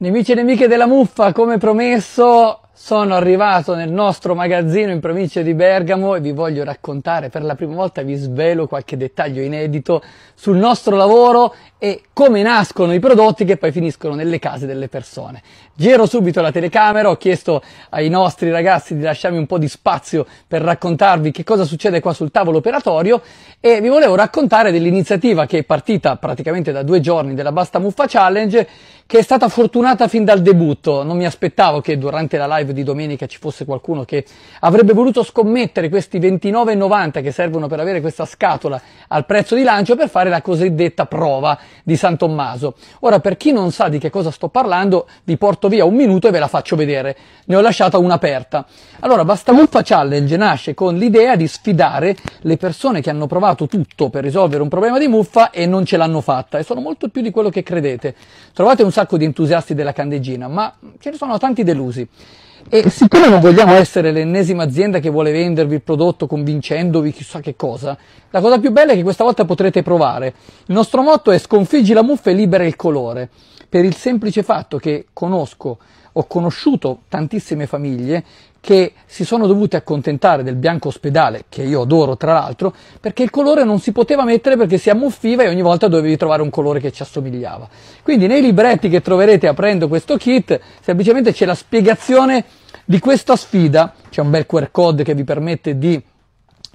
Nemici e nemiche della muffa, come promesso, sono arrivato nel nostro magazzino in provincia di Bergamo e vi voglio raccontare per la prima volta, vi svelo qualche dettaglio inedito sul nostro lavoro e come nascono i prodotti che poi finiscono nelle case delle persone. Giro subito la telecamera, ho chiesto ai nostri ragazzi di lasciarmi un po' di spazio per raccontarvi che cosa succede qua sul tavolo operatorio e vi volevo raccontare dell'iniziativa che è partita praticamente da due giorni della Basta Muffa Challenge che è stata fortunata fin dal debutto. Non mi aspettavo che durante la live di domenica ci fosse qualcuno che avrebbe voluto scommettere questi 29,90 che servono per avere questa scatola al prezzo di lancio per fare la cosiddetta prova di San Tommaso. Ora, per chi non sa di che cosa sto parlando, vi porto via un minuto e ve la faccio vedere. Ne ho lasciata una aperta. Allora, Basta Muffa Challenge nasce con l'idea di sfidare le persone che hanno provato tutto per risolvere un problema di muffa e non ce l'hanno fatta e sono molto più di quello che credete. Trovate un sacco di entusiasti della candeggina, ma ce ne sono tanti delusi. E siccome non vogliamo essere l'ennesima azienda che vuole vendervi il prodotto convincendovi chissà che cosa, la cosa più bella è che questa volta potrete provare. Il nostro motto è sconfiggi la muffa e libera il colore, per il semplice fatto che conosco, ho conosciuto tantissime famiglie che si sono dovute accontentare del bianco ospedale, che io adoro tra l'altro, perché il colore non si poteva mettere perché si ammuffiva e ogni volta dovevi trovare un colore che ci assomigliava. Quindi nei libretti che troverete aprendo questo kit, semplicemente c'è la spiegazione di questa sfida, c'è un bel QR code che vi permette di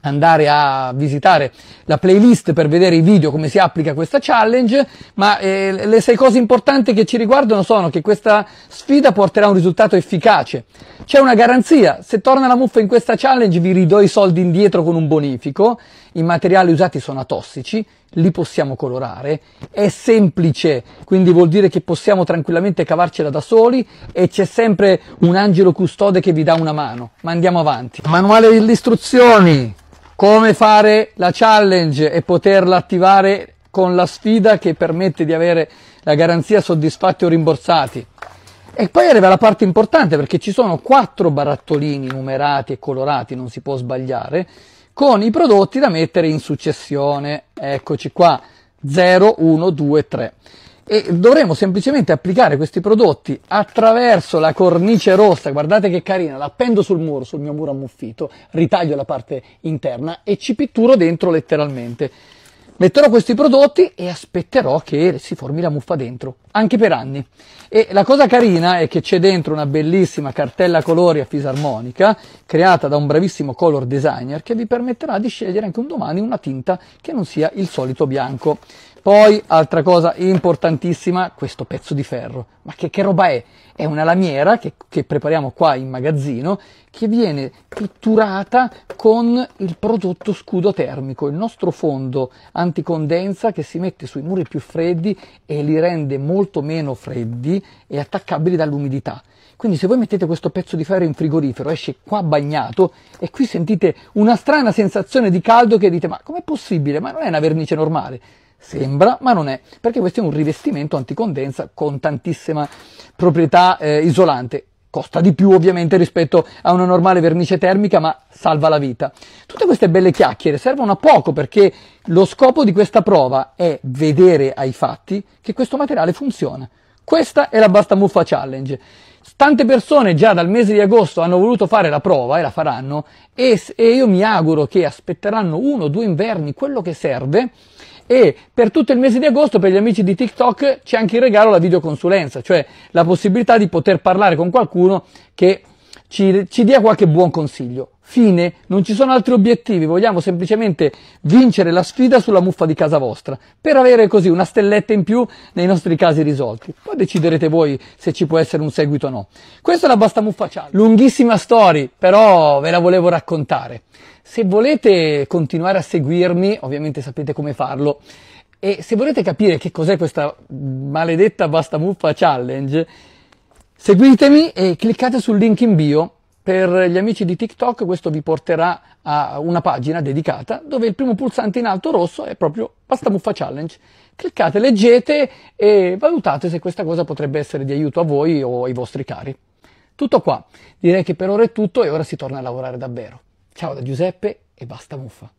andare a visitare la playlist per vedere i video come si applica questa challenge, ma eh, le sei cose importanti che ci riguardano sono che questa sfida porterà a un risultato efficace. C'è una garanzia, se torna la muffa in questa challenge vi ridò i soldi indietro con un bonifico, i materiali usati sono atossici, li possiamo colorare, è semplice, quindi vuol dire che possiamo tranquillamente cavarcela da soli e c'è sempre un angelo custode che vi dà una mano. Ma andiamo avanti. Manuale delle istruzioni, come fare la challenge e poterla attivare con la sfida che permette di avere la garanzia soddisfatti o rimborsati. E poi arriva la parte importante perché ci sono quattro barattolini numerati e colorati, non si può sbagliare, con i prodotti da mettere in successione. Eccoci qua, 0, 1, 2, 3 e dovremo semplicemente applicare questi prodotti attraverso la cornice rossa, guardate che carina, la appendo sul muro, sul mio muro ammuffito, ritaglio la parte interna e ci pitturo dentro letteralmente. Metterò questi prodotti e aspetterò che si formi la muffa dentro, anche per anni. E la cosa carina è che c'è dentro una bellissima cartella colori a fisarmonica, creata da un bravissimo color designer, che vi permetterà di scegliere anche un domani una tinta che non sia il solito bianco. Poi, altra cosa importantissima, questo pezzo di ferro. Ma che, che roba è? È una lamiera che, che, prepariamo qua in magazzino che viene pitturata con il prodotto scudo termico, il nostro fondo anticondensa che si mette sui muri più freddi e li rende molto meno freddi e attaccabili dall'umidità. Quindi se voi mettete questo pezzo di ferro in frigorifero, esce qua bagnato e qui sentite una strana sensazione di caldo che dite ma com'è possibile? Ma non è una vernice normale. Sembra, ma non è, perché questo è un rivestimento anticondensa con tantissima proprietà eh, isolante. Costa di più ovviamente rispetto a una normale vernice termica, ma salva la vita. Tutte queste belle chiacchiere servono a poco perché lo scopo di questa prova è vedere ai fatti che questo materiale funziona. Questa è la Basta Muffa Challenge. Tante persone già dal mese di agosto hanno voluto fare la prova e la faranno e, e io mi auguro che aspetteranno uno o due inverni quello che serve e per tutto il mese di agosto per gli amici di TikTok c'è anche il regalo la videoconsulenza, cioè la possibilità di poter parlare con qualcuno che ci, ci dia qualche buon consiglio. Fine, non ci sono altri obiettivi, vogliamo semplicemente vincere la sfida sulla muffa di casa vostra, per avere così una stelletta in più nei nostri casi risolti. Poi deciderete voi se ci può essere un seguito o no. Questa è la Basta Muffa Challenge. Lunghissima story, però ve la volevo raccontare. Se volete continuare a seguirmi, ovviamente sapete come farlo, e se volete capire che cos'è questa maledetta Basta Muffa Challenge, seguitemi e cliccate sul link in bio. Per gli amici di TikTok questo vi porterà a una pagina dedicata dove il primo pulsante in alto rosso è proprio Basta Muffa Challenge. Cliccate, leggete e valutate se questa cosa potrebbe essere di aiuto a voi o ai vostri cari. Tutto qua, direi che per ora è tutto e ora si torna a lavorare davvero. Ciao da Giuseppe e basta muffa.